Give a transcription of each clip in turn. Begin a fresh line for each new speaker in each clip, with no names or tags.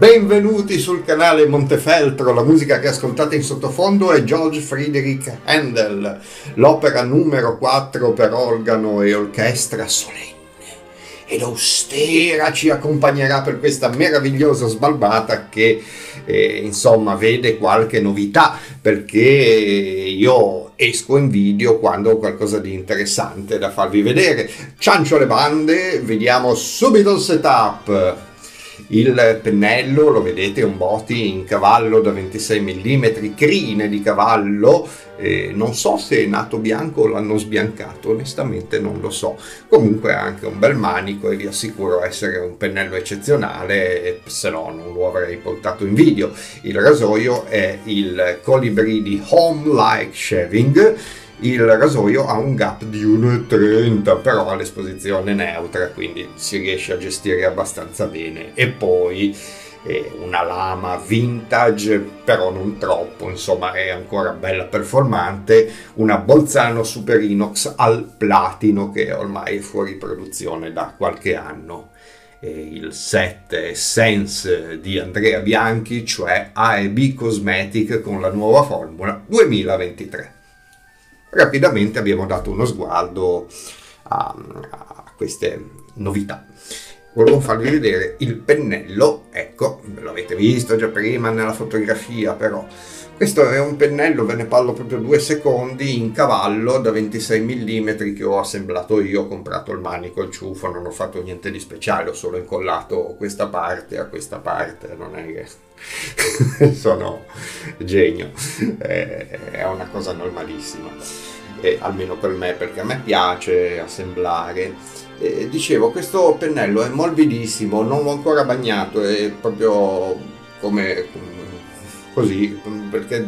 Benvenuti sul canale Montefeltro, la musica che ascoltate in sottofondo è George Friedrich Handel, l'opera numero 4 per organo e orchestra solenne ed austera ci accompagnerà per questa meravigliosa sbalbata che eh, insomma vede qualche novità perché io esco in video quando ho qualcosa di interessante da farvi vedere. Ciancio le bande, vediamo subito il setup. Il pennello, lo vedete, è un boti in cavallo da 26 mm, crine di cavallo, eh, non so se è nato bianco o l'hanno sbiancato, onestamente non lo so. Comunque ha anche un bel manico e vi assicuro essere un pennello eccezionale, se no non lo avrei portato in video. Il rasoio è il Colibri di Home Like Shaving il rasoio ha un gap di 1,30 però ha l'esposizione neutra quindi si riesce a gestire abbastanza bene. E poi eh, una lama vintage però non troppo insomma è ancora bella performante. Una Bolzano Super Inox al platino che ormai è fuori produzione da qualche anno. Il set Sense di Andrea Bianchi cioè AEB Cosmetic con la nuova formula 2023 rapidamente abbiamo dato uno sguardo a, a queste novità. Volevo farvi vedere il pennello, ecco, l'avete visto già prima nella fotografia, però questo è un pennello, ve ne parlo proprio due secondi, in cavallo da 26 mm che ho assemblato io, ho comprato il manico, il ciuffo, non ho fatto niente di speciale, ho solo incollato questa parte a questa parte, non è che sono genio, è una cosa normalissima, e almeno per me, perché a me piace assemblare. Eh, dicevo, questo pennello è morbidissimo, non l'ho ancora bagnato, è proprio come così, perché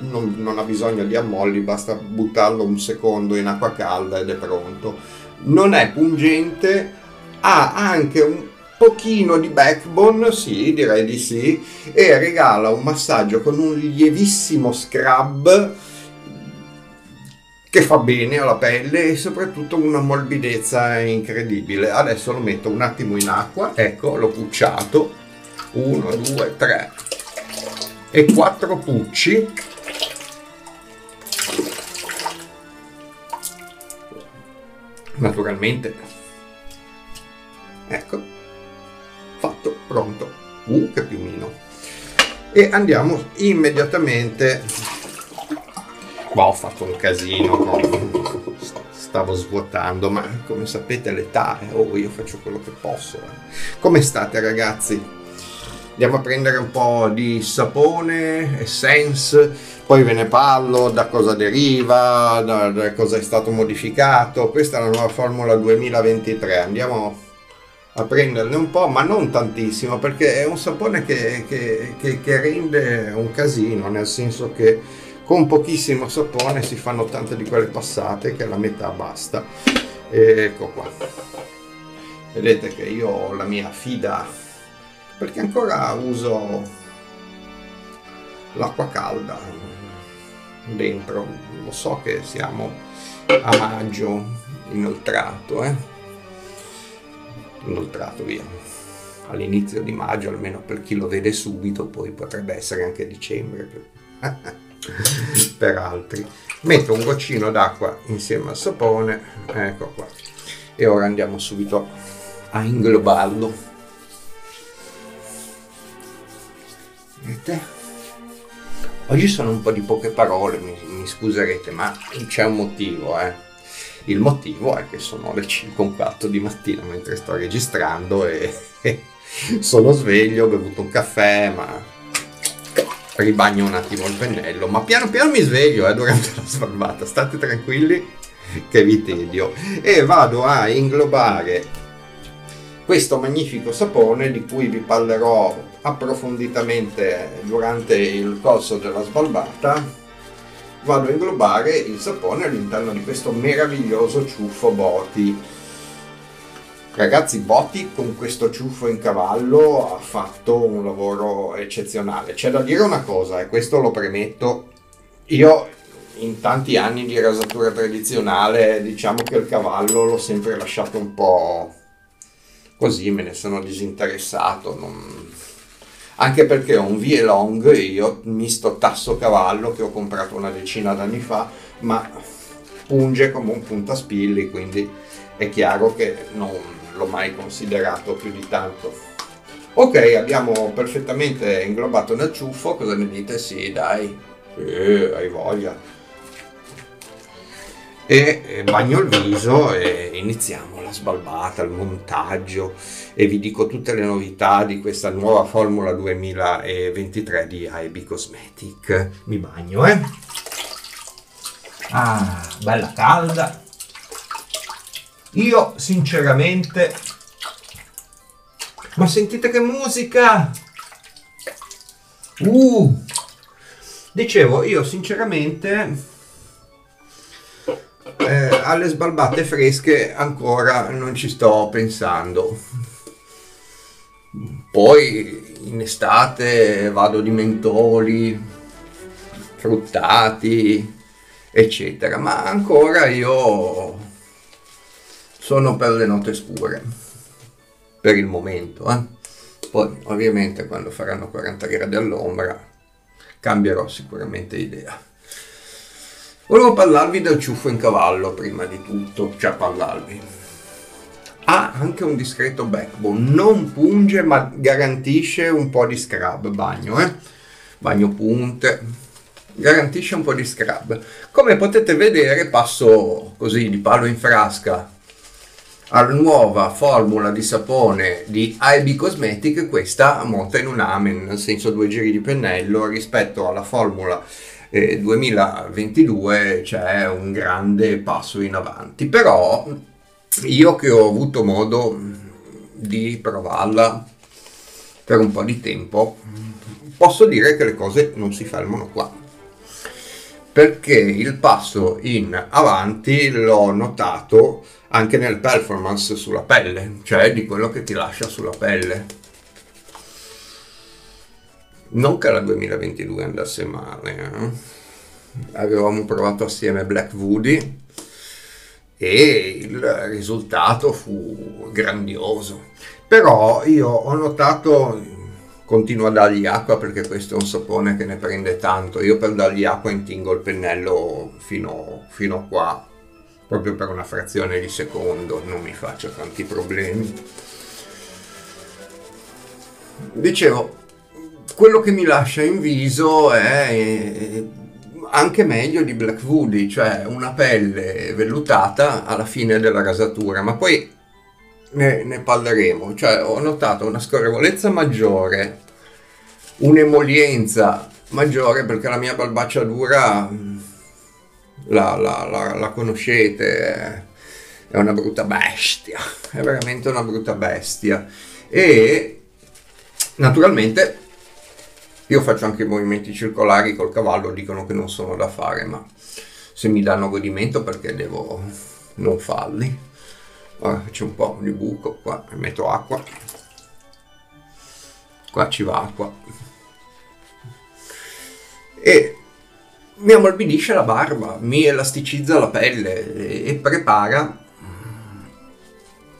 non, non, ha bisogno di ammolli, basta buttarlo un secondo in acqua calda ed è pronto. Non è pungente, ha anche un pochino di backbone, sì, direi di sì, e regala un massaggio con un lievissimo scrub che fa bene alla pelle e soprattutto una morbidezza incredibile. Adesso lo metto un attimo in acqua, ecco, l'ho pucciato, 1, 2, 3 e 4 pucci. Naturalmente, ecco, fatto, pronto. Uh, che piumino. E andiamo immediatamente qua ho fatto un casino, stavo svuotando, ma come sapete l'età, oh, io faccio quello che posso. Come state ragazzi? Andiamo a prendere un po' di sapone, essence, poi ve ne parlo da cosa deriva, da, da cosa è stato modificato. Questa è la nuova formula 2023, andiamo a prenderne un po', ma non tantissimo, perché è un sapone che, che, che, che rende un casino, nel senso che con pochissimo sapone si fanno tante di quelle passate che la metà basta. Ecco qua. Vedete che io ho la mia fida perché ancora uso l'acqua calda dentro. Lo so che siamo a maggio inoltrato eh? Inoltrato via all'inizio di maggio almeno per chi lo vede subito poi potrebbe essere anche dicembre per altri. Metto un goccino d'acqua insieme al sapone, ecco qua. E ora andiamo subito a inglobarlo. Vedete? Oggi sono un po' di poche parole, mi, mi scuserete, ma c'è un motivo, eh. Il motivo è che sono le 5 un quarto di mattina mentre sto registrando e sono sveglio, ho bevuto un caffè, ma ribagno un attimo il pennello, ma piano piano mi sveglio eh, durante la svalvata, state tranquilli che vi tedio. E vado a inglobare questo magnifico sapone di cui vi parlerò approfonditamente durante il corso della svalvata. Vado a inglobare il sapone all'interno di questo meraviglioso ciuffo Boti Ragazzi, Botti con questo ciuffo in cavallo ha fatto un lavoro eccezionale. C'è da dire una cosa, e questo lo premetto, io in tanti anni di rasatura tradizionale diciamo che il cavallo l'ho sempre lasciato un po' così, me ne sono disinteressato, non, anche perché ho un vie long io misto tasso cavallo che ho comprato una decina d'anni fa ma punge come un puntaspilli quindi è chiaro che non l'ho mai considerato più di tanto. Ok abbiamo perfettamente inglobato nel ciuffo cosa ne dite? Sì dai. Sì, hai voglia e bagno il viso e iniziamo la sbalbata, il montaggio e vi dico tutte le novità di questa nuova Formula 2023 di IB Cosmetic. Mi bagno, eh? Ah, bella calda. Io sinceramente... Ma sentite che musica! Uh! Dicevo, io sinceramente eh, alle sbalbate fresche ancora non ci sto pensando. Poi in estate vado di mentoli, fruttati, eccetera, ma ancora io sono per le note scure, per il momento. Eh. Poi ovviamente quando faranno 40 gradi all'ombra cambierò sicuramente idea. Volevo parlarvi del ciuffo in cavallo prima di tutto, cioè parlarvi. Ha anche un discreto backbone, non punge ma garantisce un po' di scrub bagno, eh? Bagno punte, garantisce un po' di scrub. Come potete vedere passo così di palo in frasca alla nuova formula di sapone di IB Cosmetic, questa monta in un amen, nel senso due giri di pennello rispetto alla formula eh, 2022 c'è un grande passo in avanti, però io che ho avuto modo di provarla per un po' di tempo, posso dire che le cose non si fermano qua. Perché il passo in avanti l'ho notato anche nel performance sulla pelle, cioè di quello che ti lascia sulla pelle non che la 2022 andasse male, eh? avevamo provato assieme Black Woody e il risultato fu grandioso. Però io ho notato, continuo a dargli acqua perché questo è un sapone che ne prende tanto, io per dargli acqua intingo il pennello fino, fino a qua, proprio per una frazione di secondo, non mi faccio tanti problemi. Dicevo, quello che mi lascia in viso è anche meglio di Black Woody, cioè una pelle vellutata alla fine della rasatura, ma poi ne, ne parleremo. Cioè, ho notato una scorrevolezza maggiore, un'emolienza maggiore perché la mia balbacciatura la, la, la, la conoscete, è una brutta bestia, è veramente una brutta bestia. E naturalmente io faccio anche i movimenti circolari col cavallo, dicono che non sono da fare, ma se mi danno godimento perché devo non farli. Ora c'è un po' di buco qua, metto acqua. Qua ci va acqua. E mi ammorbidisce la barba, mi elasticizza la pelle e prepara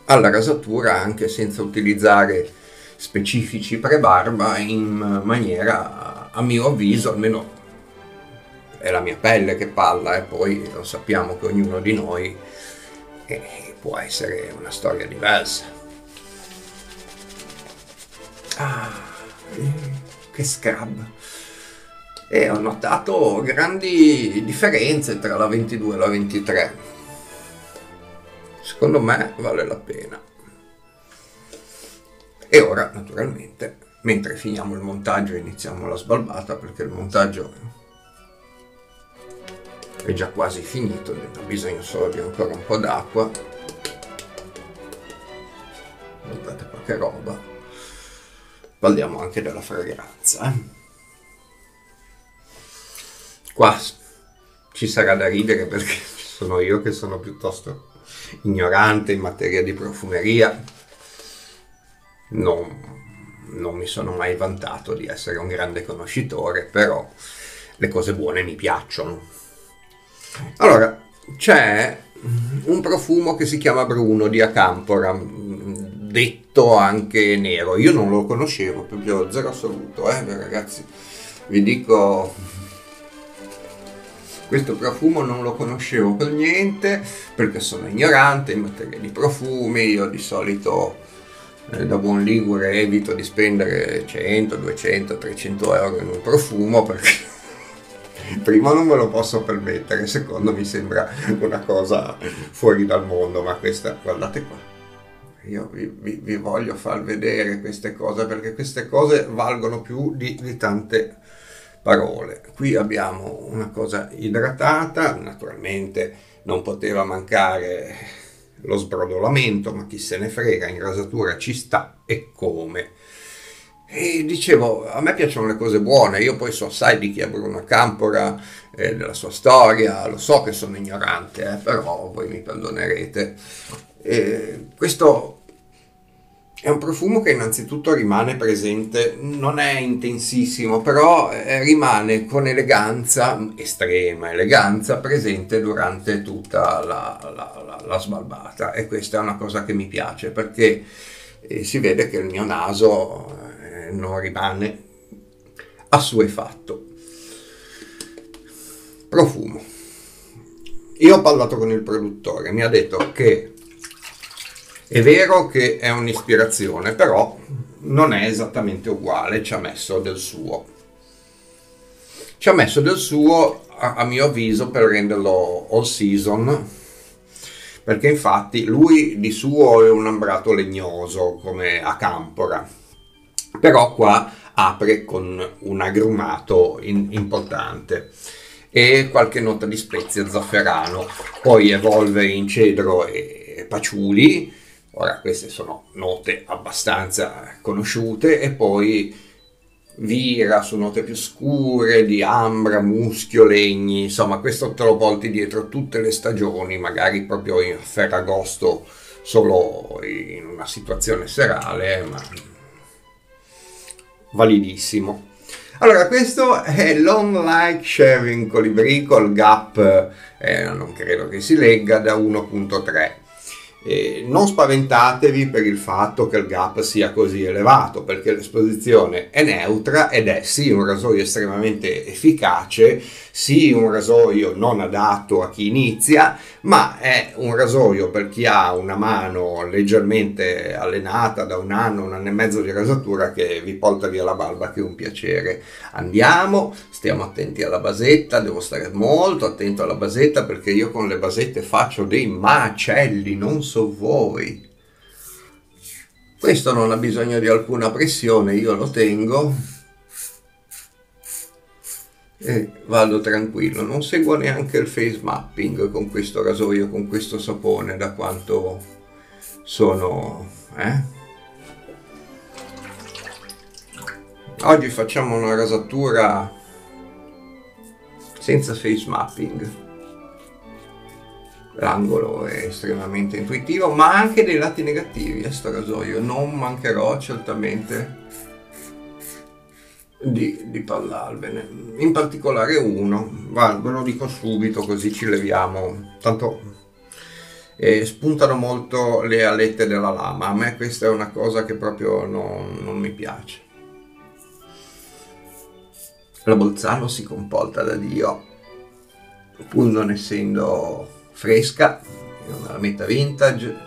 alla rasatura anche senza utilizzare specifici pre-barba in maniera, a mio avviso, almeno è la mia pelle che parla e poi lo sappiamo che ognuno di noi eh, può essere una storia diversa. Ah, che scrub. E ho notato grandi differenze tra la 22 e la 23. Secondo me vale la pena. E ora, naturalmente, mentre finiamo il montaggio iniziamo la sbalbata perché il montaggio è già quasi finito, ho bisogno solo di ancora un po' d'acqua. Guardate qua che roba. Parliamo anche della fragranza. Qua ci sarà da ridere perché sono io che sono piuttosto ignorante in materia di profumeria non, non mi sono mai vantato di essere un grande conoscitore, però le cose buone mi piacciono. Allora, c'è un profumo che si chiama Bruno di Acampora, detto anche nero. Io non lo conoscevo, proprio zero assoluto, eh, ragazzi. Vi dico, questo profumo non lo conoscevo per niente perché sono ignorante in materia di profumi. Io di solito da buon ligure evito di spendere 100, 200, 300 euro in un profumo perché primo non me lo posso permettere, secondo mi sembra una cosa fuori dal mondo, ma questa, guardate qua, io vi, vi, vi voglio far vedere queste cose perché queste cose valgono più di, di tante parole. Qui abbiamo una cosa idratata, naturalmente non poteva mancare lo sbrodolamento, ma chi se ne frega, in rasatura ci sta e come. E dicevo, a me piacciono le cose buone, io poi so sai di chi è Bruno Campora, eh, della sua storia, lo so che sono ignorante, eh, però voi mi perdonerete. E questo è un profumo che innanzitutto rimane presente, non è intensissimo, però eh, rimane con eleganza, estrema eleganza, presente durante tutta la, la, la, la sbalbata e questa è una cosa che mi piace perché eh, si vede che il mio naso non rimane assuefatto. Profumo. Io ho parlato con il produttore, mi ha detto che è vero che è un'ispirazione, però non è esattamente uguale, ci ha messo del suo. Ci ha messo del suo, a, a mio avviso, per renderlo all season, perché infatti lui di suo è un ambrato legnoso, come a Campora. Però qua apre con un agrumato in, importante. E qualche nota di spezia zafferano, poi evolve in cedro e paciuli, ora queste sono note abbastanza conosciute, e poi vira su note più scure di ambra, muschio, legni, insomma questo te lo porti dietro tutte le stagioni, magari proprio in Ferragosto solo in una situazione serale, ma validissimo. Allora, questo è l'on like sharing colibri col gap, eh, non credo che si legga, da 1.3. Eh, non spaventatevi per il fatto che il gap sia così elevato, perché l'esposizione è neutra ed è sì un rasoio estremamente efficace, sì un rasoio non adatto a chi inizia, ma è un rasoio per chi ha una mano leggermente allenata da un anno, un anno e mezzo di rasatura che vi porta via la barba che è un piacere. Andiamo, stiamo attenti alla basetta, devo stare molto attento alla basetta perché io con le basette faccio dei macelli, non so voi. Questo non ha bisogno di alcuna pressione, io lo tengo e vado tranquillo. Non seguo neanche il face mapping con questo rasoio, con questo sapone, da quanto sono... Eh? Oggi facciamo una rasatura senza face mapping. L'angolo è estremamente intuitivo, ma anche dei lati negativi a sto rasoio. Non mancherò certamente di, di parlarvene. In particolare uno, va, ve lo dico subito così ci leviamo. Tanto eh, spuntano molto le alette della lama. A me questa è una cosa che proprio non, non mi piace. La Bolzano si comporta da Dio, pur non essendo fresca, è una lametta vintage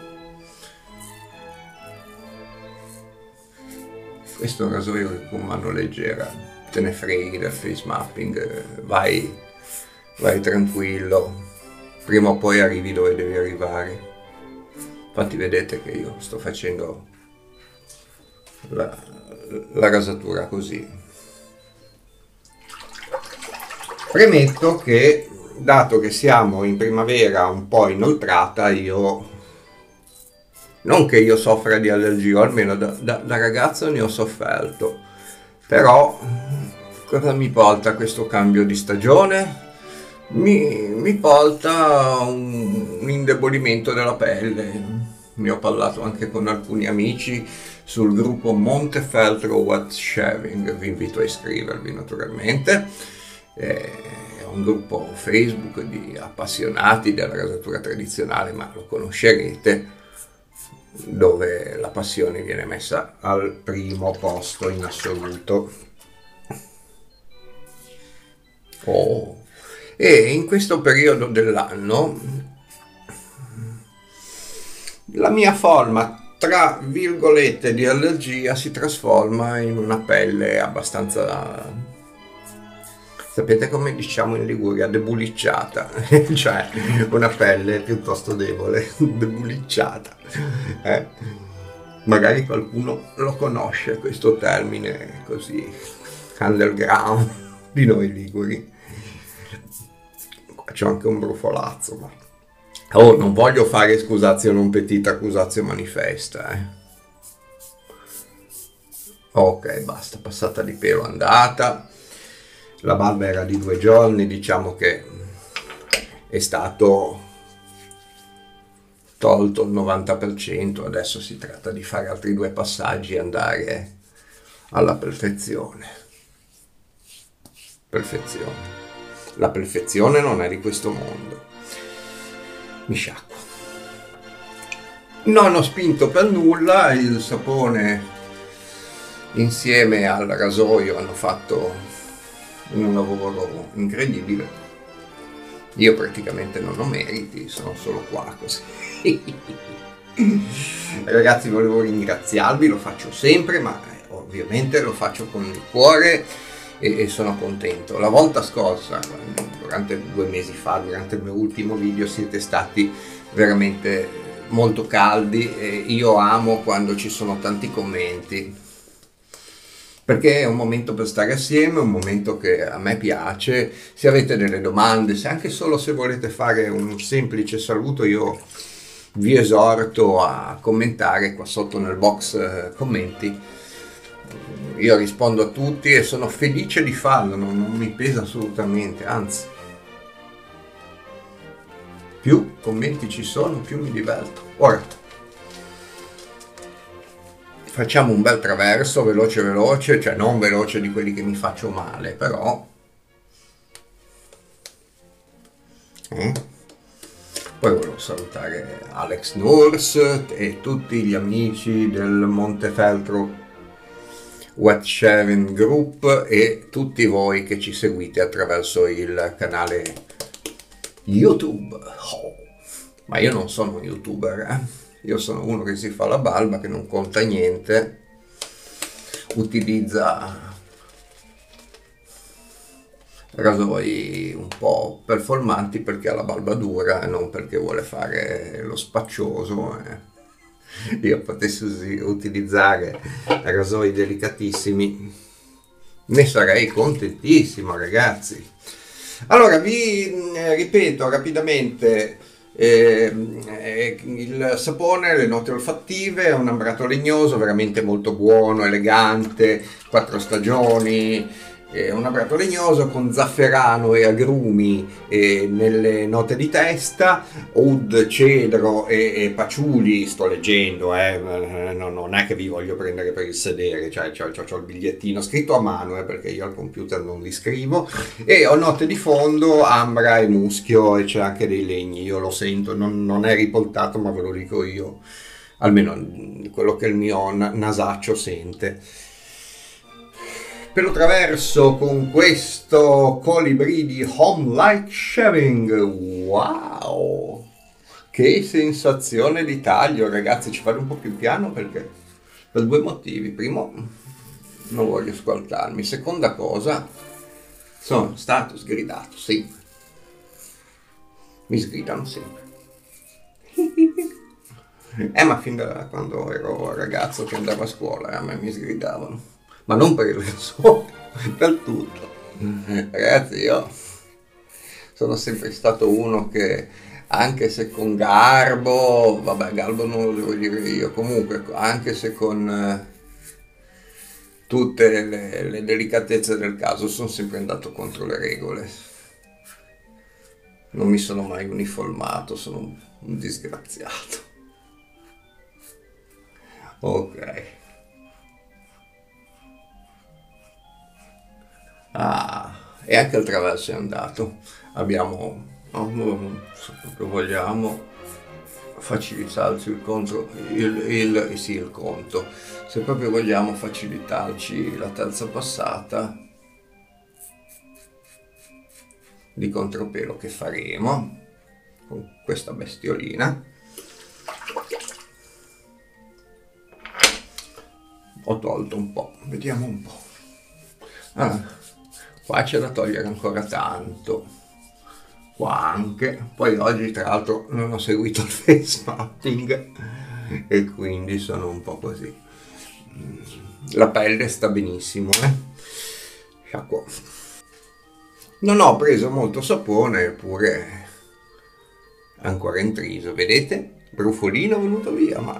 questo è un rasoio con mano leggera, te ne freghi del face mapping, vai, vai tranquillo, prima o poi arrivi dove devi arrivare. Infatti vedete che io sto facendo la, la rasatura così. Premetto che dato che siamo in primavera un po' inoltrata, io non che io soffra di allergia, o almeno da, da, da ragazzo ne ho sofferto, però cosa mi porta questo cambio di stagione? Mi, mi porta un, un indebolimento della pelle. Ne ho parlato anche con alcuni amici sul gruppo Montefeltro What's Sharing, vi invito a iscrivervi naturalmente. È un gruppo Facebook di appassionati della rasatura tradizionale, ma lo conoscerete dove la passione viene messa al primo posto in assoluto. Oh. E in questo periodo dell'anno la mia forma tra virgolette di allergia si trasforma in una pelle abbastanza sapete come diciamo in Liguria? Debulicciata cioè una pelle piuttosto debole. Debulicciata eh? magari qualcuno lo conosce questo termine così underground di noi liguri. Qua c'è anche un brufolazzo ma oh non voglio fare scusazio non petita accusazio manifesta eh. ok basta passata di pelo andata la barba era di due giorni diciamo che è stato tolto il 90%, adesso si tratta di fare altri due passaggi e andare alla perfezione. Perfezione. La perfezione non è di questo mondo. Mi sciacquo. Non ho spinto per nulla, il sapone insieme al rasoio hanno fatto un lavoro incredibile. Io praticamente non ho meriti, sono solo qua così. Ragazzi, volevo ringraziarvi, lo faccio sempre, ma eh, ovviamente lo faccio con il cuore e, e sono contento. La volta scorsa, durante due mesi fa, durante il mio ultimo video, siete stati veramente molto caldi e io amo quando ci sono tanti commenti perché è un momento per stare assieme, un momento che a me piace. Se avete delle domande, se anche solo se volete fare un semplice saluto, io vi esorto a commentare qua sotto nel box eh, commenti. Io rispondo a tutti e sono felice di farlo, non, non mi pesa assolutamente, anzi. Più commenti ci sono, più mi diverto. Ora, facciamo un bel traverso veloce veloce, cioè non veloce di quelli che mi faccio male, però... Eh? Poi volevo salutare Alex Nurse e tutti gli amici del Montefeltro Wet Sharing Group e tutti voi che ci seguite attraverso il canale YouTube. Oh, ma io non sono un youtuber, eh? Io sono uno che si fa la balba, che non conta niente, utilizza rasoi un po' performanti perché ha la barba dura e non perché vuole fare lo spaccioso. Eh. Io potessi utilizzare rasoi delicatissimi, ne sarei contentissimo ragazzi. Allora vi eh, ripeto rapidamente eh, eh, il sapone, le note olfattive, è un ambrato legnoso veramente molto buono, elegante, quattro stagioni, è un abrato legnoso con zafferano e agrumi eh, nelle note di testa, oud, cedro e, e paciuli, sto leggendo, eh, no, non è che vi voglio prendere per il sedere, cioè ho il bigliettino scritto a mano eh, perché io al computer non li scrivo. E ho note di fondo, ambra e muschio e c'è anche dei legni, io lo sento, non, non è ripoltato ma ve lo dico io, almeno quello che il mio nasaccio sente per lo traverso con questo colibri di Home Light Sharing. Wow! Che sensazione di taglio, ragazzi. Ci vado un po' più piano perché per due motivi. Primo, non voglio squaltarmi. Seconda cosa, sono stato sgridato sempre. Mi sgridano sempre. eh, ma fin da quando ero ragazzo che andavo a scuola, a me mi sgridavano ma non per il solo, per tutto. Ragazzi, io sono sempre stato uno che anche se con garbo, vabbè, garbo non lo devo dire io, comunque anche se con eh, tutte le, le delicatezze del caso sono sempre andato contro le regole. Non mi sono mai uniformato, sono un, un disgraziato. Ok. Ah, e anche il traverso è andato. Abbiamo, se proprio vogliamo, facilitarci il conto, il, il, sì, il conto. Se proprio vogliamo facilitarci la terza passata di contropelo che faremo con questa bestiolina. Ho tolto un po', vediamo un po'. Ah, qua c'è da togliere ancora tanto qua anche. Poi oggi tra l'altro non ho seguito il face mapping e quindi sono un po' così. La pelle sta benissimo, eh. Non ho preso molto sapone, eppure ancora intriso, vedete? Brufolino è venuto via, ma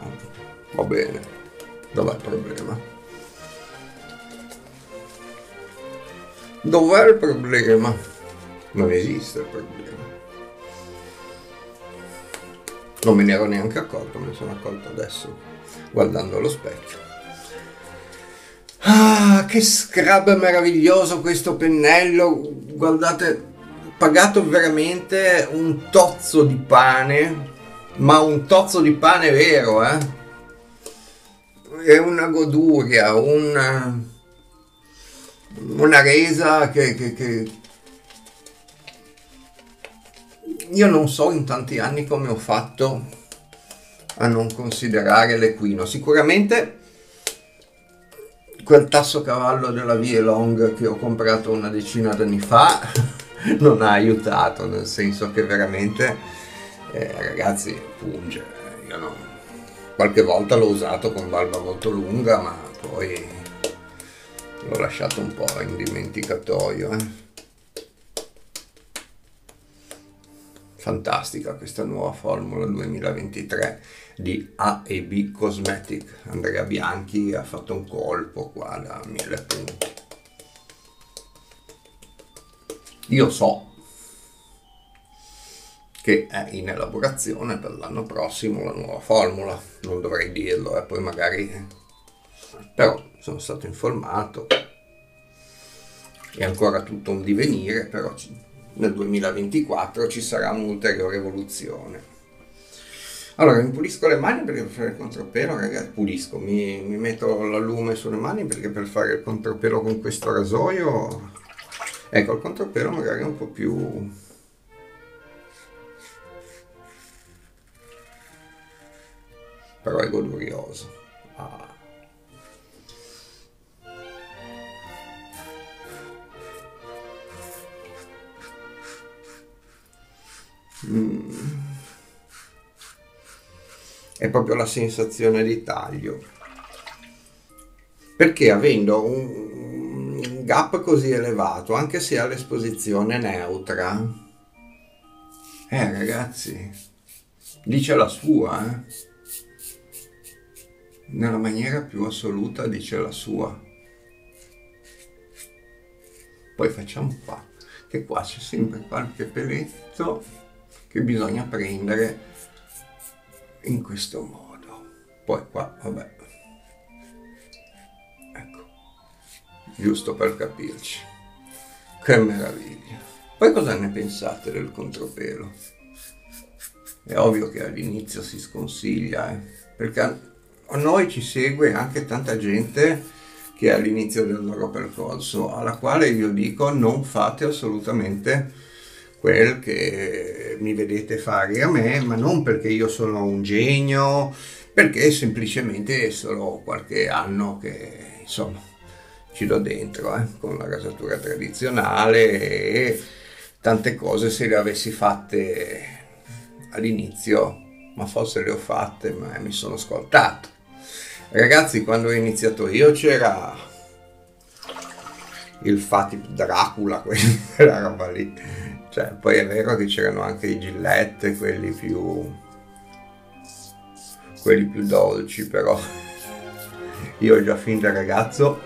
va bene. Dov'è il problema? Dov'è il problema? Non esiste il problema. Non me ne ero neanche accorto, me ne sono accorto adesso, guardando allo specchio. Ah, che scrub meraviglioso questo pennello! Guardate, pagato veramente un tozzo di pane, ma un tozzo di pane vero, eh? È una goduria, una, una resa che, che, che io non so in tanti anni come ho fatto a non considerare l'equino. Sicuramente quel tasso cavallo della Vie Long che ho comprato una decina d'anni fa non ha aiutato, nel senso che veramente, eh, ragazzi, punge. Io non... Qualche volta l'ho usato con barba molto lunga, ma poi l'ho lasciato un po' in dimenticatoio. Eh. fantastica questa nuova formula 2023 di A e B Cosmetic. Andrea Bianchi ha fatto un colpo qua da mille punti. Io so che è in elaborazione per l'anno prossimo la nuova formula, non dovrei dirlo e eh, poi magari... però sono stato informato, è ancora tutto un divenire, però nel 2024 ci sarà un'ulteriore evoluzione. Allora, mi pulisco le mani perché per fare il contropelo, ragazzi, pulisco, mi, mi metto la lume sulle mani perché per fare il contropelo con questo rasoio, ecco, il contropelo magari è un po' più... però è godurioso. Ah. È proprio la sensazione di taglio. Perché avendo un gap così elevato, anche se ha l'esposizione neutra, eh ragazzi, dice la sua, eh? nella maniera più assoluta dice la sua. Poi facciamo qua, che qua c'è sempre qualche peletto che bisogna prendere in questo modo. Poi qua, vabbè, ecco, giusto per capirci. Che meraviglia. Poi cosa ne pensate del contropelo? È ovvio che all'inizio si sconsiglia, eh? perché a noi ci segue anche tanta gente che è all'inizio del loro percorso, alla quale io dico non fate assolutamente quel che mi vedete fare a me, ma non perché io sono un genio, perché semplicemente è solo qualche anno che insomma ci do dentro eh, con la rasatura tradizionale e tante cose se le avessi fatte all'inizio, ma forse le ho fatte, ma mi sono scordato. Ragazzi, quando ho iniziato io c'era il Fatip Dracula, quella roba lì cioè, poi è vero che c'erano anche i gillette, quelli più... quelli più dolci, però io già fin da ragazzo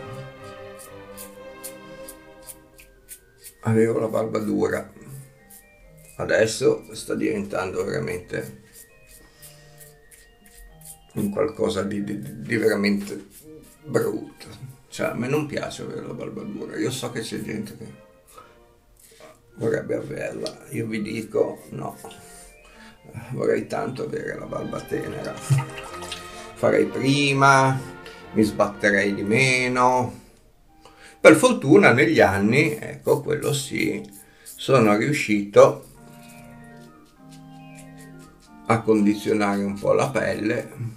avevo la barba dura. Adesso sta diventando veramente un qualcosa di, di, di veramente brutto. Cioè, a me non piace avere la barba dura. Io so che c'è gente che vorrebbe averla. Io vi dico no. vorrei tanto avere la barba tenera. Farei prima, mi sbatterei di meno. Per fortuna negli anni, ecco quello sì, sono riuscito a condizionare un po' la pelle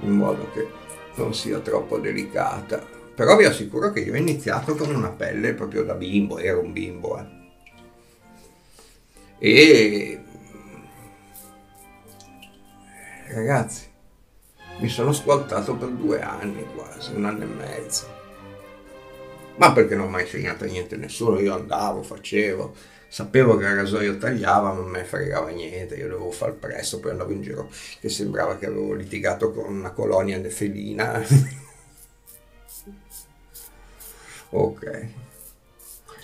in modo che non sia troppo delicata. Però vi assicuro che io ho iniziato con una pelle proprio da bimbo, ero un bimbo. Eh. E ragazzi, mi sono squaltato per due anni quasi, un anno e mezzo. Ma perché non ho mai insegnato niente a nessuno, io andavo, facevo, sapevo che il rasoio tagliava, ma non me fregava niente, io dovevo far presto, poi andavo in giro che sembrava che avevo litigato con una colonia felina. ok.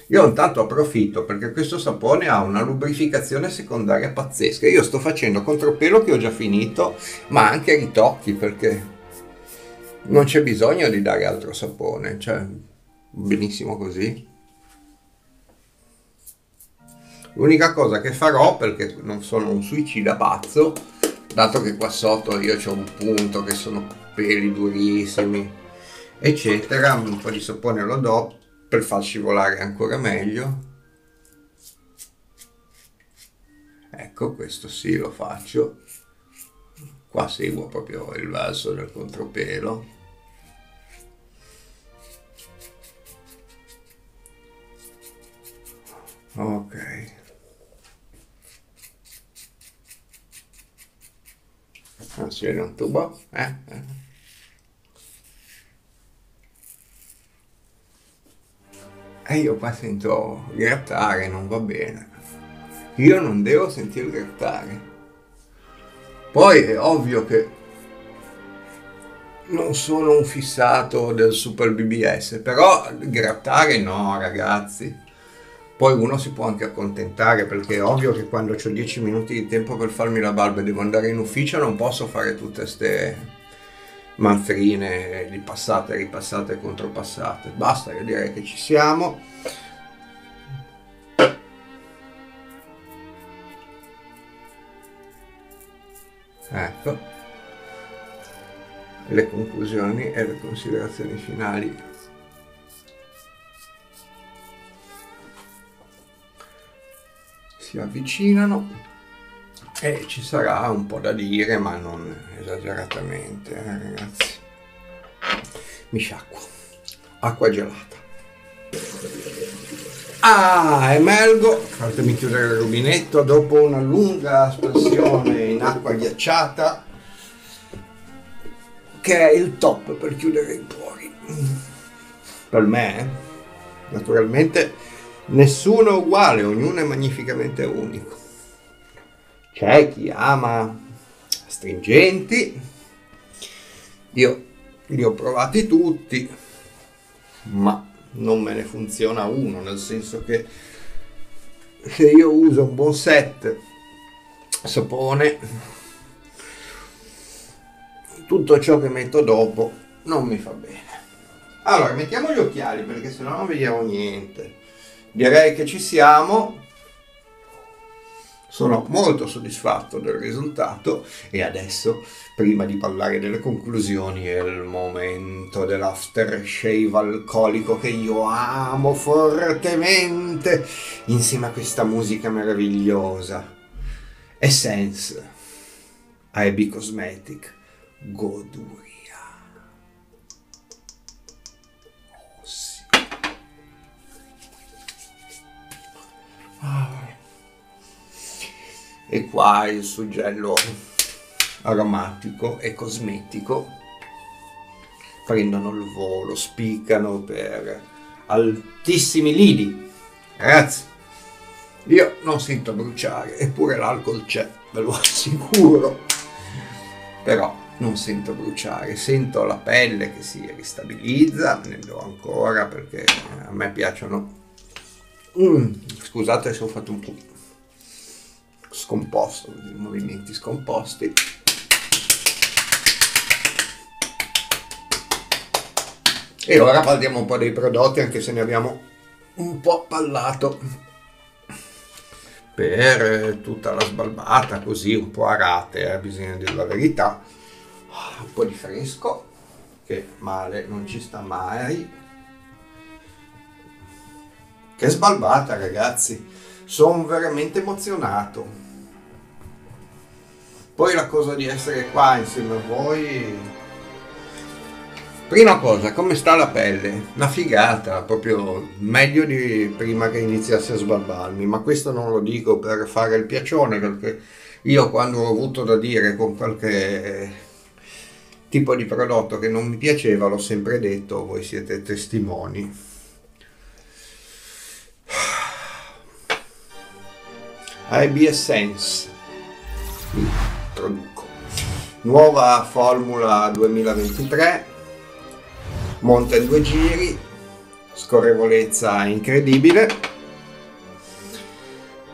Io intanto approfitto perché questo sapone ha una lubrificazione secondaria pazzesca. Io sto facendo contropelo che ho già finito, ma anche ritocchi perché non c'è bisogno di dare altro sapone, cioè benissimo così. L'unica cosa che farò, perché non sono un suicida pazzo, dato che qua sotto io ho un punto che sono peli durissimi, eccetera, un po' di sapone lo do per far scivolare ancora meglio. Ecco, questo sì lo faccio. Qua seguo proprio il verso del contropelo. Ok. Ah, si vede un tubo? Eh? eh. E io qua sento grattare, non va bene. Io non devo sentire grattare. Poi è ovvio che non sono un fissato del super BBS, però grattare no, ragazzi. Poi uno si può anche accontentare perché è ovvio che quando ho 10 minuti di tempo per farmi la barba e devo andare in ufficio non posso fare tutte queste manfrine ripassate, ripassate, contropassate. Basta, io direi che ci siamo. Ecco, le conclusioni e le considerazioni finali. Si avvicinano e ci sarà un po' da dire, ma non esageratamente, eh, ragazzi. Mi sciacquo. Acqua gelata. Ah, emergo, fatemi chiudere il rubinetto dopo una lunga aspersione in acqua ghiacciata, che è il top per chiudere i pori. Per me, eh? naturalmente, nessuno è uguale, ognuno è magnificamente unico. C'è chi ama stringenti, io li ho provati tutti, ma non me ne funziona uno, nel senso che se io uso un buon set sapone, tutto ciò che metto dopo non mi fa bene. Allora, mettiamo gli occhiali perché sennò non vediamo niente. Direi che ci siamo sono molto soddisfatto del risultato e adesso, prima di parlare delle conclusioni, è il momento dell'aftershave alcolico che io amo fortemente insieme a questa musica meravigliosa. Essence, AEB Cosmetic, Goduria. Oh. Ah e qua il suggello aromatico e cosmetico prendono il volo, spiccano per altissimi lidi. Ragazzi, io non sento bruciare, eppure l'alcol c'è, ve lo assicuro. Però non sento bruciare, sento la pelle che si ristabilizza, ne do ancora perché a me piacciono. Mm, scusate se ho fatto un po' scomposto, movimenti scomposti. E ora parliamo un po' dei prodotti, anche se ne abbiamo un po' parlato. per tutta la sbalbata, così un po' a rate, eh, bisogna dire la verità. Un po' di fresco, che male non ci sta mai. Che sbalbata ragazzi, sono veramente emozionato. Poi la cosa di essere qua insieme a voi Prima cosa, come sta la pelle? Una figata, proprio meglio di prima che iniziasse a sbalbarmi, ma questo non lo dico per fare il piacione, perché io quando ho avuto da dire con qualche tipo di prodotto che non mi piaceva, l'ho sempre detto, voi siete testimoni. IB Essence, introduco. Nuova formula 2023 monta in due giri, scorrevolezza incredibile,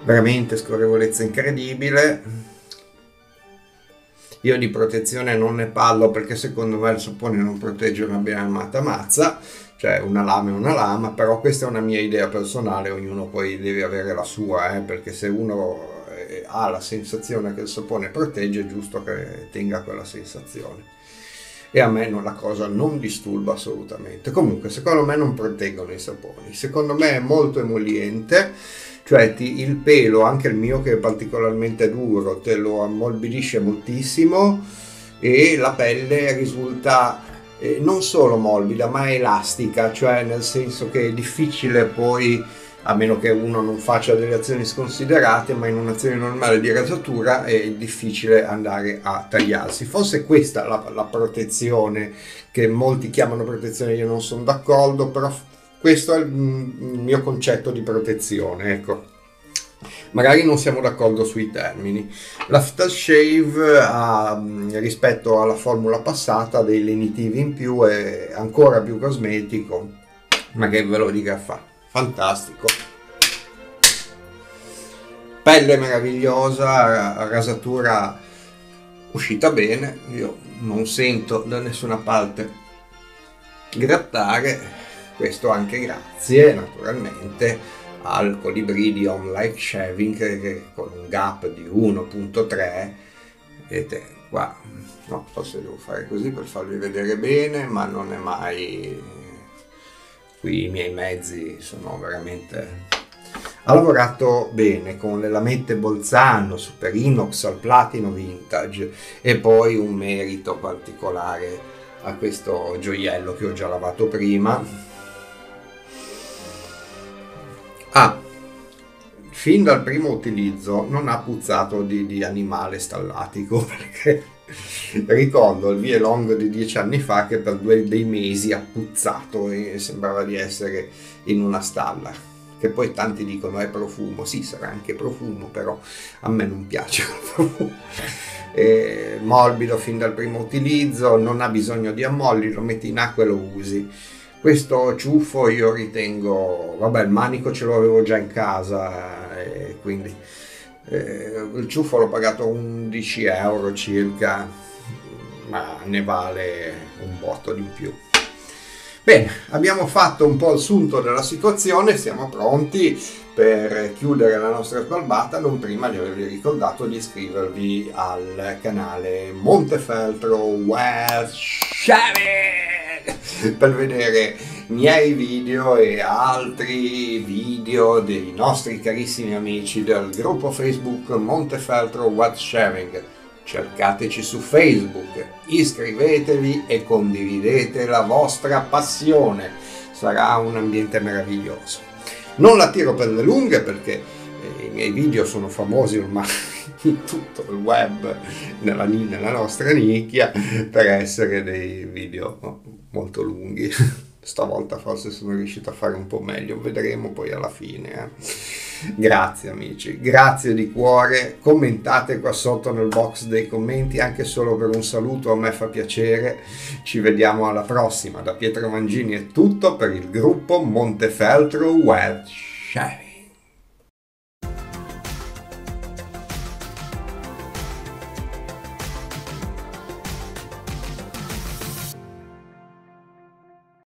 veramente scorrevolezza incredibile. Io di protezione non ne parlo perché secondo me il sapone non protegge una ben amata mazza, cioè una lama è una lama, però questa è una mia idea personale, ognuno poi deve avere la sua, eh, perché se uno eh, ha la sensazione che il sapone protegge è giusto che tenga quella sensazione e a me non, la cosa non disturba assolutamente. Comunque, secondo me non proteggono i saponi. Secondo me è molto emoliente, cioè ti, il pelo, anche il mio che è particolarmente duro, te lo ammorbidisce moltissimo e la pelle risulta eh, non solo morbida ma elastica, cioè nel senso che è difficile poi a meno che uno non faccia delle azioni sconsiderate, ma in un'azione normale di rasatura è difficile andare a tagliarsi. Forse questa è la, la protezione che molti chiamano protezione, io non sono d'accordo, però questo è il, il mio concetto di protezione, ecco. Magari non siamo d'accordo sui termini. L'aftershave ha, rispetto alla formula passata dei lenitivi in più, è ancora più cosmetico, ma che ve lo dica a fare fantastico. Pelle meravigliosa rasatura uscita bene. Io non sento da nessuna parte grattare. Questo anche grazie naturalmente al Colibri di Home Life Shaving che con un gap di 1.3 vedete qua. No, forse devo fare così per farvi vedere bene ma non è mai qui i miei mezzi sono veramente... Ha lavorato bene con le lamette Bolzano, Super Inox al platino vintage e poi un merito particolare a questo gioiello che ho già lavato prima. Ah, fin dal primo utilizzo non ha puzzato di, di animale stallatico perché ricordo il vie long di dieci anni fa che per due dei mesi ha puzzato e sembrava di essere in una stalla che poi tanti dicono è profumo. Sì sarà anche profumo però a me non piace il profumo. È morbido fin dal primo utilizzo non ha bisogno di ammolli lo metti in acqua e lo usi. Questo ciuffo io ritengo vabbè il manico ce l'avevo già in casa quindi eh, il ciuffo l'ho pagato 11 euro circa, ma ne vale un botto di più. Bene, abbiamo fatto un po' il sunto della situazione, siamo pronti per chiudere la nostra sbalbata, non prima di avervi ricordato di iscrivervi al canale Montefeltro West Sharing per vedere miei video e altri video dei nostri carissimi amici del gruppo Facebook Montefeltro What Sharing. Cercateci su Facebook, iscrivetevi e condividete la vostra passione. Sarà un ambiente meraviglioso. Non la tiro per le lunghe perché eh, i miei video sono famosi ormai in tutto il web, nella, nella nostra nicchia, per essere dei video molto lunghi stavolta forse sono riuscito a fare un po' meglio, vedremo poi alla fine. Eh. Grazie amici, grazie di cuore, commentate qua sotto nel box dei commenti anche solo per un saluto, a me fa piacere, ci vediamo alla prossima, da Pietro Mangini è tutto per il gruppo Montefeltro Sharing.